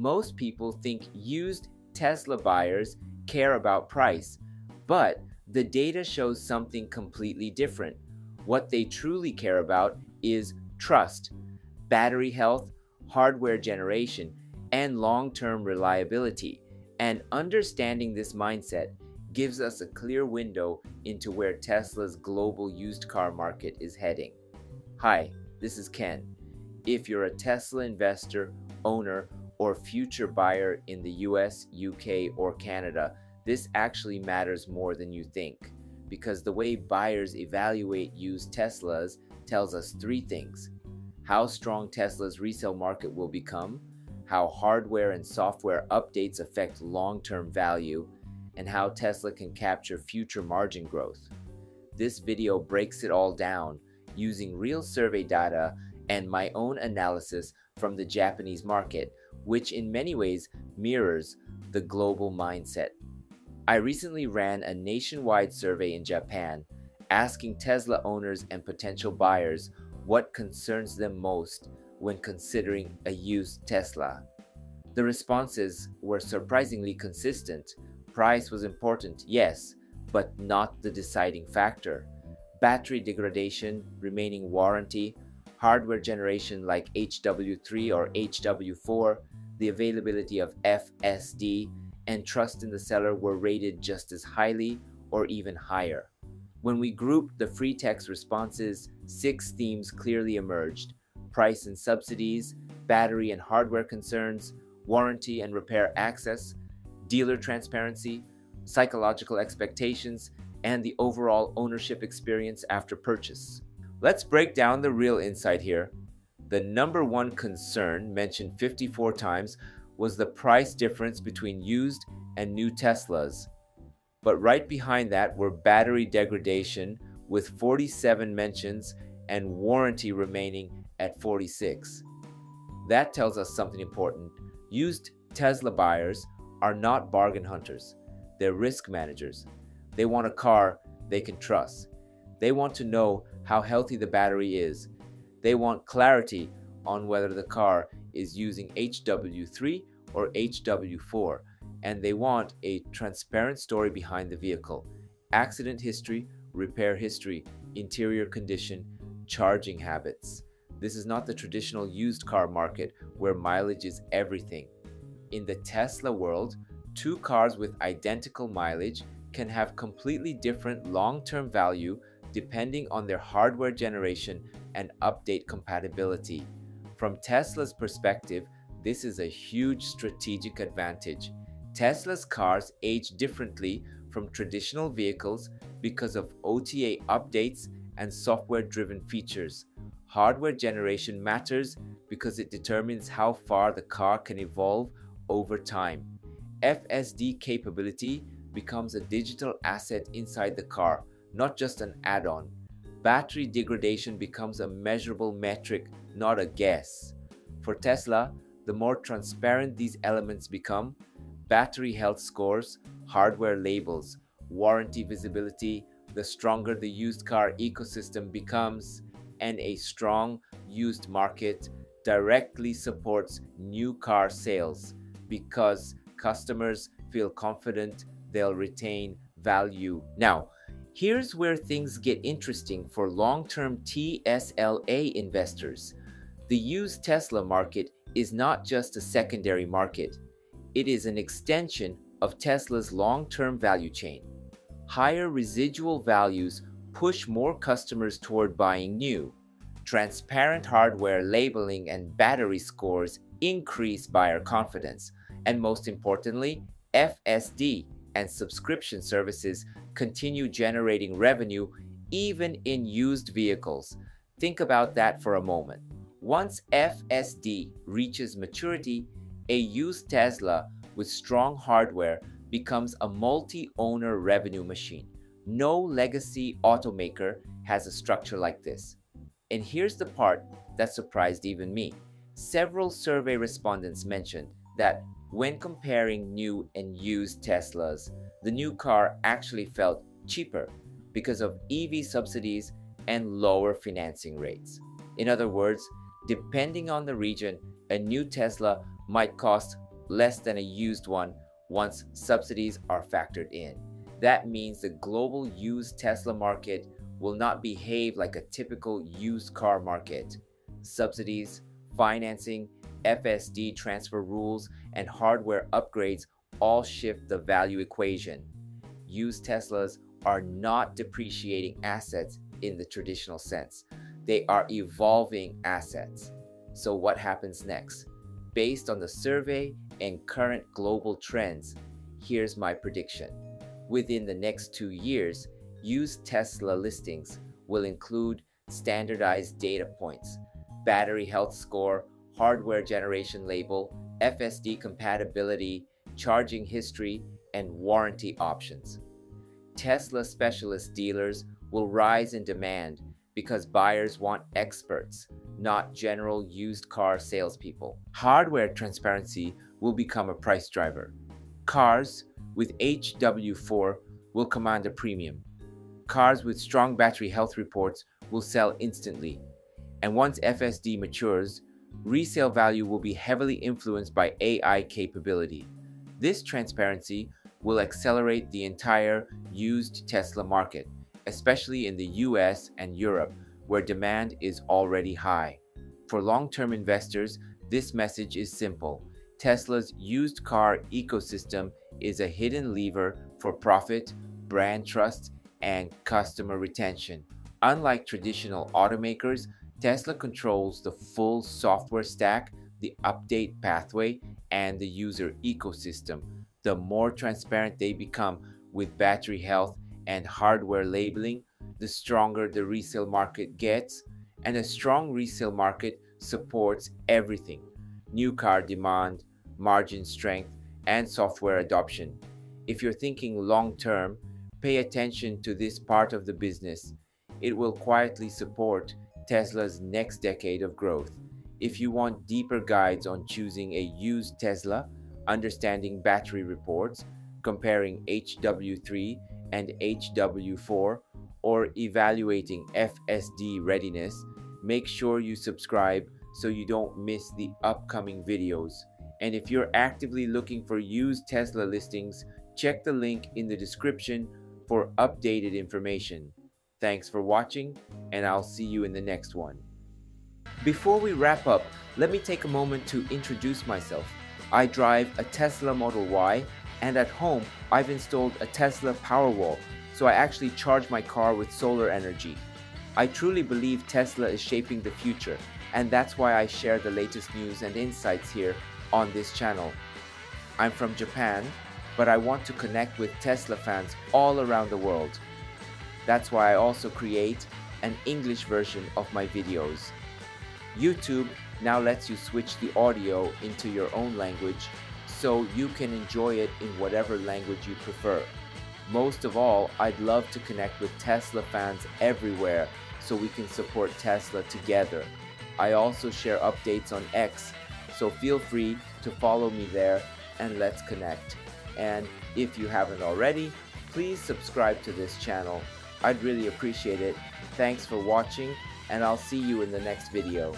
Most people think used Tesla buyers care about price, but the data shows something completely different. What they truly care about is trust, battery health, hardware generation, and long term reliability. And understanding this mindset gives us a clear window into where Tesla's global used car market is heading. Hi, this is Ken. If you're a Tesla investor, owner, or future buyer in the US, UK, or Canada, this actually matters more than you think because the way buyers evaluate used Teslas tells us three things how strong Tesla's resale market will become, how hardware and software updates affect long term value, and how Tesla can capture future margin growth. This video breaks it all down using real survey data and my own analysis from the Japanese market, which in many ways mirrors the global mindset. I recently ran a nationwide survey in Japan asking Tesla owners and potential buyers what concerns them most when considering a used Tesla. The responses were surprisingly consistent. Price was important, yes, but not the deciding factor. Battery degradation, remaining warranty, hardware generation like HW3 or HW4, the availability of FSD, and trust in the seller were rated just as highly or even higher. When we grouped the free text responses, six themes clearly emerged price and subsidies, battery and hardware concerns, warranty and repair access, dealer transparency, psychological expectations, and the overall ownership experience after purchase. Let's break down the real insight here. The number one concern, mentioned 54 times, was the price difference between used and new Teslas. But right behind that were battery degradation with 47 mentions and warranty remaining at 46. That tells us something important. Used Tesla buyers are not bargain hunters, they're risk managers. They want a car they can trust. They want to know how healthy the battery is. They want clarity on whether the car is using HW3 or HW4, and they want a transparent story behind the vehicle accident history, repair history, interior condition, charging habits. This is not the traditional used car market where mileage is everything. In the Tesla world, two cars with identical mileage can have completely different long term value depending on their hardware generation and update compatibility. From Tesla's perspective, this is a huge strategic advantage. Tesla's cars age differently from traditional vehicles because of OTA updates and software driven features. Hardware generation matters because it determines how far the car can evolve over time. FSD capability becomes a digital asset inside the car, not just an add on. Battery degradation becomes a measurable metric, not a guess. For Tesla, the more transparent these elements become, battery health scores, hardware labels, warranty visibility, the stronger the used car ecosystem becomes, and a strong used market directly supports new car sales because customers feel confident they'll retain value. Now, here's where things get interesting for long term TSLA investors. The used Tesla market is not just a secondary market, it is an extension of Tesla's long term value chain. Higher residual values push more customers toward buying new. Transparent hardware labeling and battery scores increase buyer confidence. And most importantly, FSD and subscription services continue generating revenue even in used vehicles. Think about that for a moment. Once FSD reaches maturity, a used Tesla with strong hardware becomes a multi owner revenue machine. No legacy automaker has a structure like this. And here's the part that surprised even me. Several survey respondents mentioned that when comparing new and used Teslas, the new car actually felt cheaper because of EV subsidies and lower financing rates. In other words, Depending on the region, a new Tesla might cost less than a used one once subsidies are factored in. That means the global used Tesla market will not behave like a typical used car market. Subsidies, financing, FSD transfer rules, and hardware upgrades all shift the value equation. Used Teslas are not depreciating assets in the traditional sense. They are evolving assets. So, what happens next? Based on the survey and current global trends, here's my prediction. Within the next two years, used Tesla listings will include standardized data points, battery health score, hardware generation label, FSD compatibility, charging history, and warranty options. Tesla specialist dealers will rise in demand because buyers want experts, not general used car salespeople. Hardware transparency will become a price driver. Cars with HW4 will command a premium. Cars with strong battery health reports will sell instantly. And once FSD matures, resale value will be heavily influenced by AI capability. This transparency will accelerate the entire used Tesla market, especially in the US and Europe, where demand is already high. For long term investors, this message is simple Tesla's used car ecosystem is a hidden lever for profit, brand trust, and customer retention. Unlike traditional automakers, Tesla controls the full software stack, the update pathway, and the user ecosystem. The more transparent they become with battery health and hardware labeling, the stronger the resale market gets, and a strong resale market supports everything new car demand, margin strength, and software adoption. If you're thinking long term, pay attention to this part of the business. It will quietly support Tesla's next decade of growth. If you want deeper guides on choosing a used Tesla, understanding battery reports, comparing HW3 and HW4, or evaluating FSD readiness, make sure you subscribe so you don't miss the upcoming videos. And if you're actively looking for used Tesla listings, check the link in the description for updated information. Thanks for watching, and I'll see you in the next one. Before we wrap up, let me take a moment to introduce myself. I drive a Tesla Model Y, and at home, I've installed a Tesla Powerwall, so I actually charge my car with solar energy. I truly believe Tesla is shaping the future, and that's why I share the latest news and insights here on this channel. I'm from Japan, but I want to connect with Tesla fans all around the world. That's why I also create an English version of my videos. YouTube now lets you switch the audio into your own language so you can enjoy it in whatever language you prefer. Most of all, I'd love to connect with Tesla fans everywhere so we can support Tesla together. I also share updates on X so feel free to follow me there and let's connect. And if you haven't already, please subscribe to this channel. I'd really appreciate it. Thanks for watching and I'll see you in the next video.